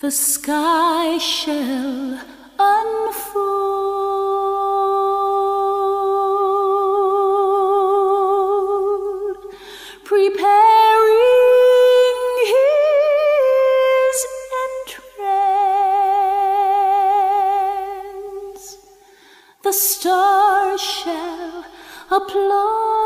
the sky shall unfold, preparing his entrance. The stars shall applaud.